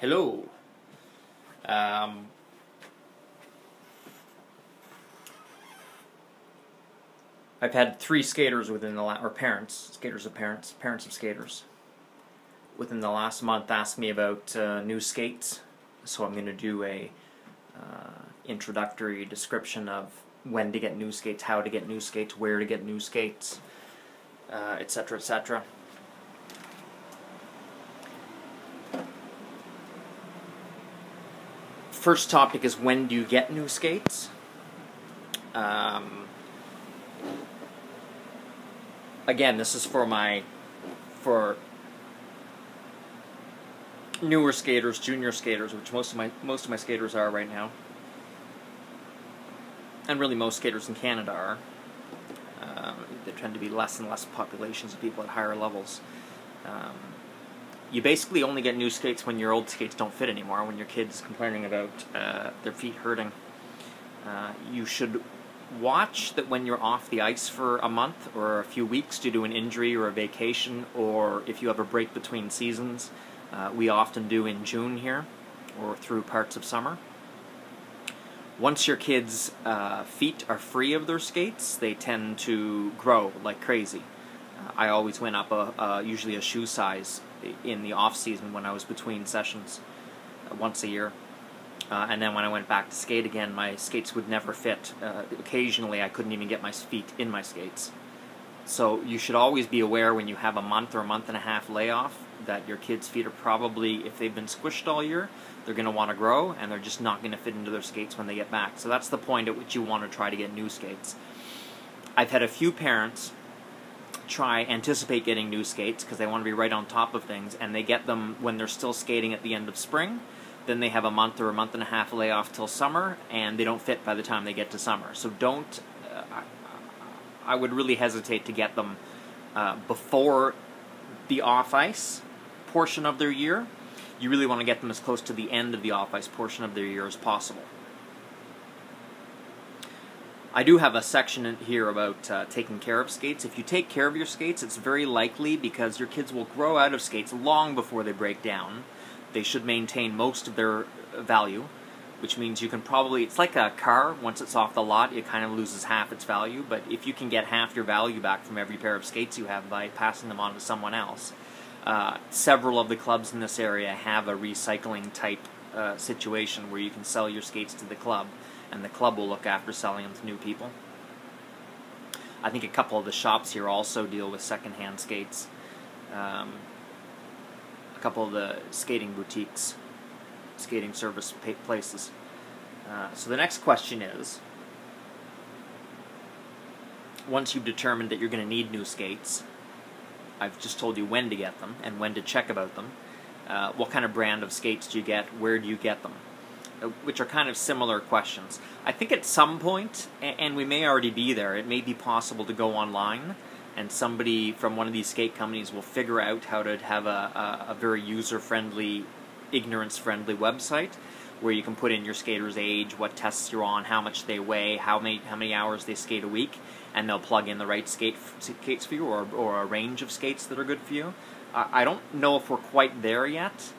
Hello. Um, I've had three skaters within the last, or parents, skaters of parents, parents of skaters, within the last month ask me about uh, new skates. So I'm going to do a uh, introductory description of when to get new skates, how to get new skates, where to get new skates, etc., uh, etc. Et First topic is when do you get new skates? Um, again, this is for my for newer skaters, junior skaters, which most of my most of my skaters are right now, and really most skaters in Canada are. Uh, there tend to be less and less populations of people at higher levels. Um, you basically only get new skates when your old skates don't fit anymore. When your kid's complaining about uh, their feet hurting, uh, you should watch that when you're off the ice for a month or a few weeks due to an injury or a vacation, or if you have a break between seasons, uh, we often do in June here or through parts of summer. Once your kids' uh, feet are free of their skates, they tend to grow like crazy. Uh, I always went up a, usually a shoe size in the off season when I was between sessions uh, once a year. Uh, and then when I went back to skate again, my skates would never fit. Uh, occasionally, I couldn't even get my feet in my skates. So you should always be aware when you have a month or a month and a half layoff that your kids' feet are probably, if they've been squished all year, they're going to want to grow and they're just not going to fit into their skates when they get back. So that's the point at which you want to try to get new skates. I've had a few parents try anticipate getting new skates because they want to be right on top of things and they get them when they're still skating at the end of spring then they have a month or a month and a half layoff till summer, and they don't fit by the time they get to summer. So don't. Uh, I, I, would really hesitate to get them uh, before the off ice portion of their year. You really want to get them as close to the end of the off ice portion of their year as possible. I do have a section here about uh, taking care of skates. If you take care of your skates, it's very likely because your kids will grow out of skates long before they break down. They should maintain most of their value, which means you can probably, it's like a car, once it's off the lot, it kind of loses half its value, but if you can get half your value back from every pair of skates you have by passing them on to someone else, uh, several of the clubs in this area have a recycling type uh, situation where you can sell your skates to the club, and the club will look after selling them to new people. I think a couple of the shops here also deal with secondhand skates. Um, a couple of the skating boutiques, skating service places. Uh, so the next question is, once you've determined that you're going to need new skates, I've just told you when to get them and when to check about them. Uh, what kind of brand of skates do you get? Where do you get them? Which are kind of similar questions. I think at some point, and we may already be there, it may be possible to go online and somebody from one of these skate companies will figure out how to have a, a, a very user-friendly, ignorance-friendly website where you can put in your skater's age, what tests you're on, how much they weigh, how many how many hours they skate a week, and they'll plug in the right skate skates for you or or a range of skates that are good for you. I don't know if we're quite there yet.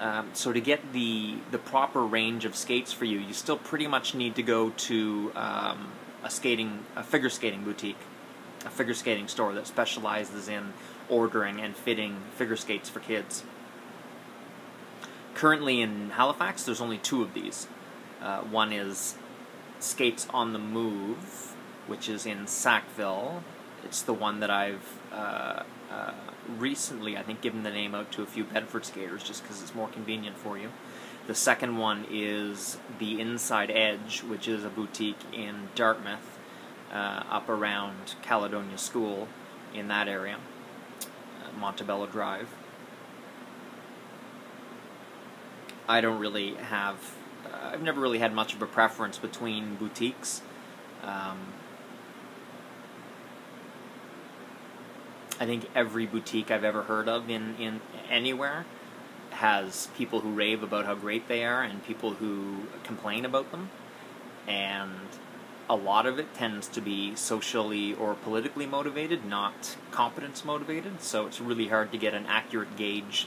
Um, so to get the the proper range of skates for you, you still pretty much need to go to um, a skating a figure skating boutique a figure skating store that specializes in ordering and fitting figure skates for kids. Currently in Halifax, there's only two of these. Uh, one is Skates on the Move, which is in Sackville. It's the one that I've uh, uh, recently, I think, given the name out to a few Bedford skaters just because it's more convenient for you. The second one is the Inside Edge, which is a boutique in Dartmouth uh, up around Caledonia School in that area, uh, Montebello Drive. I don't really have, uh, I've never really had much of a preference between boutiques. Um, I think every boutique I've ever heard of in, in anywhere has people who rave about how great they are and people who complain about them. And a lot of it tends to be socially or politically motivated, not competence motivated. So it's really hard to get an accurate gauge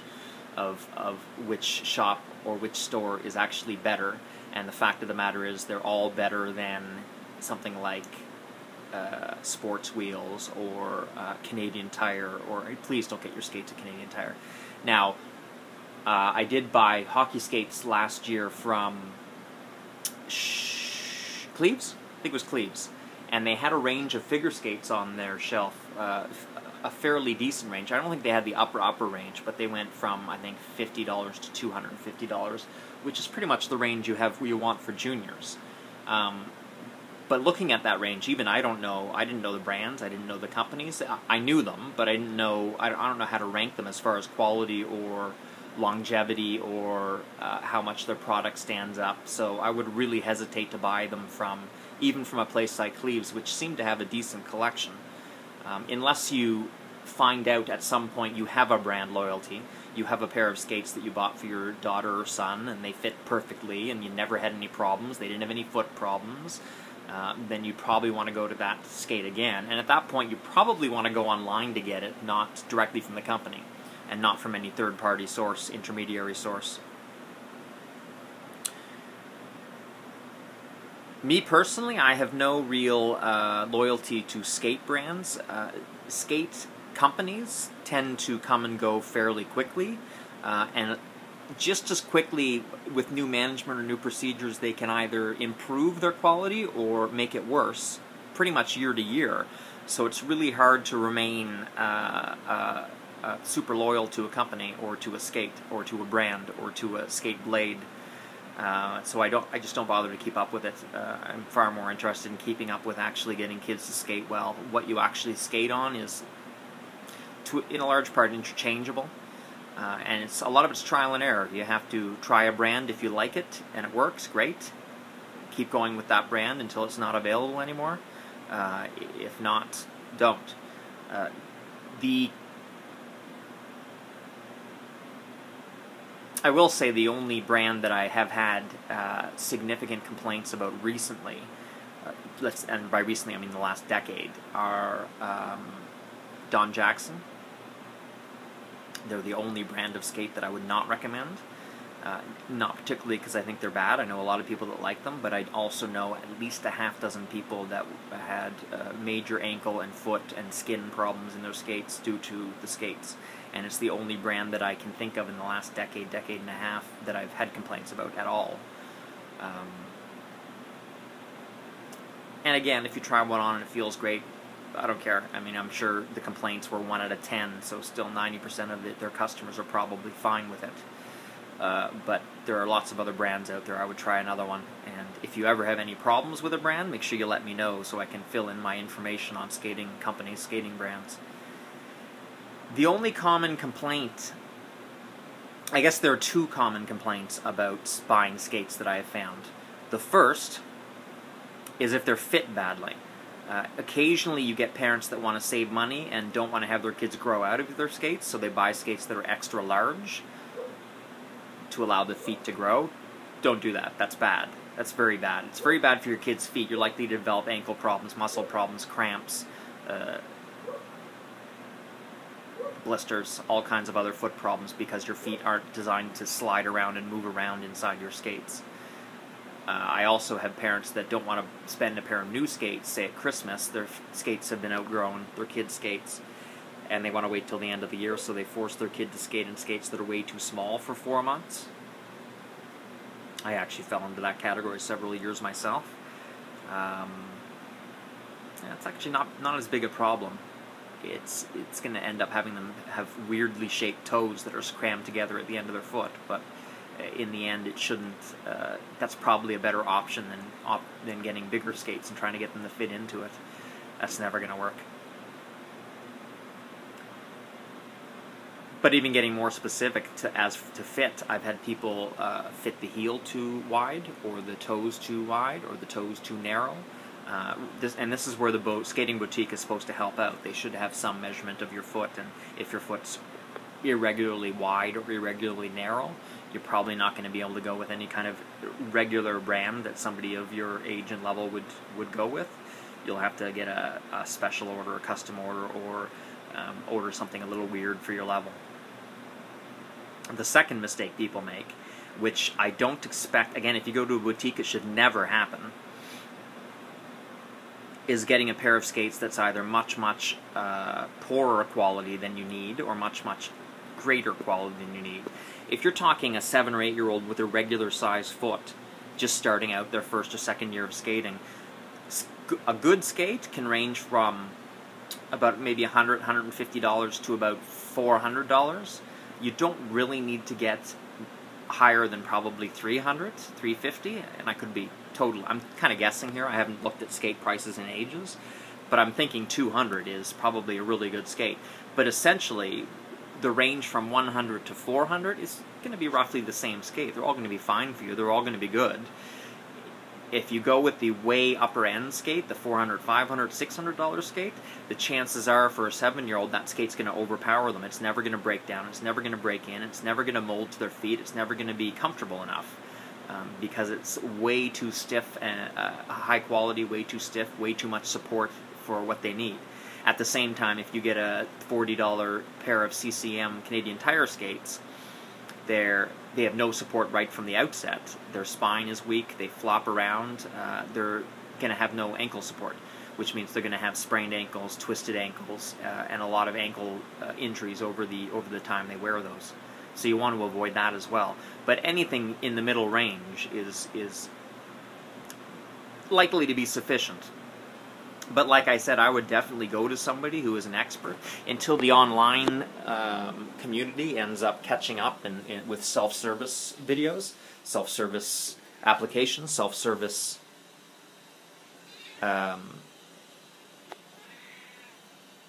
of of which shop or which store is actually better. And the fact of the matter is, they're all better than something like uh, Sports Wheels or uh, Canadian Tire. Or please don't get your skates at Canadian Tire. Now, uh, I did buy hockey skates last year from Sh- Cleves. I think it was Cleves, and they had a range of figure skates on their shelf. Uh, a fairly decent range. I don't think they had the upper upper range, but they went from I think fifty dollars to two hundred and fifty dollars, which is pretty much the range you have you want for juniors. Um, but looking at that range, even I don't know. I didn't know the brands. I didn't know the companies. I knew them, but I didn't know. I don't know how to rank them as far as quality or longevity or uh, how much their product stands up. So I would really hesitate to buy them from even from a place like Cleves, which seemed to have a decent collection. Um, unless you find out at some point you have a brand loyalty, you have a pair of skates that you bought for your daughter or son and they fit perfectly and you never had any problems, they didn't have any foot problems, uh, then you probably want to go to that skate again. And at that point, you probably want to go online to get it, not directly from the company and not from any third party source, intermediary source. Me personally, I have no real uh, loyalty to skate brands. Uh, skate companies tend to come and go fairly quickly, uh, and just as quickly with new management or new procedures, they can either improve their quality or make it worse, pretty much year to year. So it's really hard to remain uh, uh, uh, super loyal to a company or to a skate or to a brand or to a skate blade. Uh, so I don't, I just don't bother to keep up with it. Uh, I'm far more interested in keeping up with actually getting kids to skate well. What you actually skate on is, to, in a large part, interchangeable, uh, and it's a lot of it's trial and error. You have to try a brand if you like it and it works, great. Keep going with that brand until it's not available anymore. Uh, if not, don't. Uh, the I will say the only brand that I have had uh, significant complaints about recently, uh, let's and by recently I mean the last decade, are um, Don Jackson. They're the only brand of skate that I would not recommend. Uh, not particularly because I think they're bad. I know a lot of people that like them, but I also know at least a half dozen people that had uh, major ankle and foot and skin problems in their skates due to the skates. And it's the only brand that I can think of in the last decade, decade and a half that I've had complaints about at all. Um, and again, if you try one on and it feels great, I don't care. I mean, I'm sure the complaints were one out of ten, so still 90% of it, their customers are probably fine with it. Uh, but there are lots of other brands out there. I would try another one. And if you ever have any problems with a brand, make sure you let me know so I can fill in my information on skating companies, skating brands. The only common complaint, I guess there are two common complaints about buying skates that I have found. The first is if they're fit badly. Uh, occasionally, you get parents that want to save money and don't want to have their kids grow out of their skates, so they buy skates that are extra large to allow the feet to grow. Don't do that. That's bad. That's very bad. It's very bad for your kids' feet. You're likely to develop ankle problems, muscle problems, cramps, uh, blisters, all kinds of other foot problems because your feet aren't designed to slide around and move around inside your skates. Uh, I also have parents that don't want to spend a pair of new skates, say at Christmas. Their skates have been outgrown, their kids' skates, and they want to wait till the end of the year, so they force their kid to skate in skates that are way too small for four months. I actually fell into that category several years myself. Um, yeah, it's actually not not as big a problem. It's it's going to end up having them have weirdly shaped toes that are crammed together at the end of their foot, but in the end, it shouldn't. Uh, that's probably a better option than op- than getting bigger skates and trying to get them to fit into it. That's never going to work. But even getting more specific to as to fit, I've had people uh, fit the heel too wide, or the toes too wide, or the toes too narrow. Uh, this, and this is where the boat, skating boutique is supposed to help out. They should have some measurement of your foot, and if your foot's irregularly wide or irregularly narrow, you're probably not going to be able to go with any kind of regular RAM that somebody of your age and level would, would go with. You'll have to get a, a special order, a custom order, or um, order something a little weird for your level. The second mistake people make, which I don't expect, again, if you go to a boutique, it should never happen, is getting a pair of skates that's either much, much uh, poorer quality than you need or much, much greater quality than you need. If you're talking a seven or eight year old with a regular size foot, just starting out their first or second year of skating, a good skate can range from about maybe $100, $150 to about $400. You don't really need to get higher than probably 300, 350, and I could be total. I'm kind of guessing here. I haven't looked at skate prices in ages, but I'm thinking 200 is probably a really good skate. But essentially, the range from 100 to 400 is going to be roughly the same skate. They're all going to be fine for you. They're all going to be good. If you go with the way upper end skate, the 400, 500, 600 dollar skate, the chances are for a seven year old that skate's going to overpower them. It's never going to break down. It's never going to break in. It's never going to mold to their feet. It's never going to be comfortable enough um, because it's way too stiff, and, uh, high quality, way too stiff, way too much support for what they need. At the same time, if you get a $40 pair of CCM Canadian Tire skates, they're they have no support right from the outset. Their spine is weak. They flop around. Uh, they're going to have no ankle support, which means they're going to have sprained ankles, twisted ankles, uh, and a lot of ankle uh, injuries over the over the time they wear those. So you want to avoid that as well. But anything in the middle range is is likely to be sufficient. But like I said, I would definitely go to somebody who is an expert until the online um, community ends up catching up in with self-service videos, self-service applications, self-service um,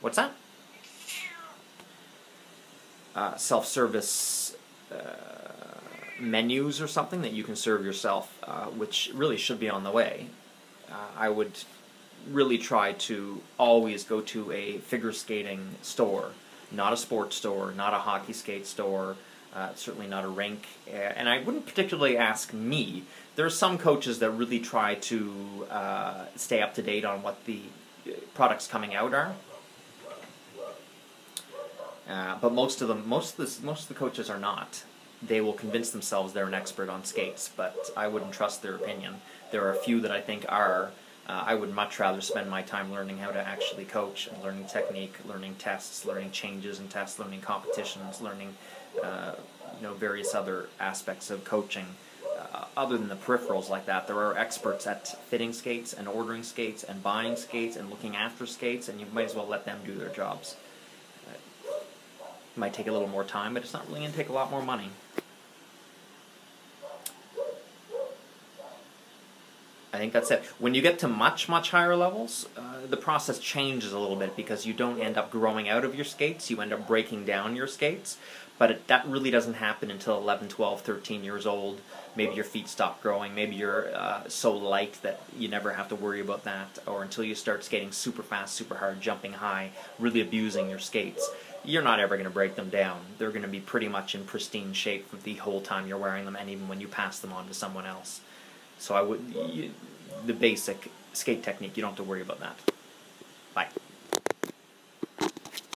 what's that? Uh, self-service uh, menus or something that you can serve yourself, uh, which really should be on the way. Uh, I would really try to always go to a figure skating store, not a sports store, not a hockey skate store, uh, certainly not a rink. And I wouldn't particularly ask me. There are some coaches that really try to uh, stay up to date on what the uh, products coming out are. Uh, but most of them, most of the most of the coaches are not. They will convince themselves they're an expert on skates, but I wouldn't trust their opinion. There are a few that I think are, uh, I would much rather spend my time learning how to actually coach and learning technique, learning tests, learning changes in tests, learning competitions, learning uh, you know various other aspects of coaching. Uh, other than the peripherals like that, there are experts at fitting skates and ordering skates and buying skates and looking after skates, and you might as well let them do their jobs. It might take a little more time, but it's not really going to take a lot more money. I think that's it. When you get to much, much higher levels, uh, the process changes a little bit because you don't end up growing out of your skates, you end up breaking down your skates. But it, that really doesn't happen until 11, 12, 13 years old. Maybe your feet stop growing, maybe you're uh, so light that you never have to worry about that, or until you start skating super fast, super hard, jumping high, really abusing your skates. You're not ever going to break them down. They're going to be pretty much in pristine shape the whole time you're wearing them, and even when you pass them on to someone else. So I would you, the basic skate technique. You don't have to worry about that. Bye.